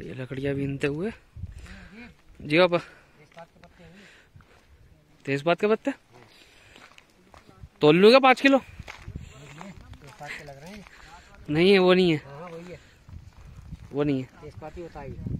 लकड़ियाँ बीनते हुए। जी पापा। तेजपात के पत्ते? तोल लूँ क्या पाँच किलो? नहीं है वो नहीं है। वो नहीं है।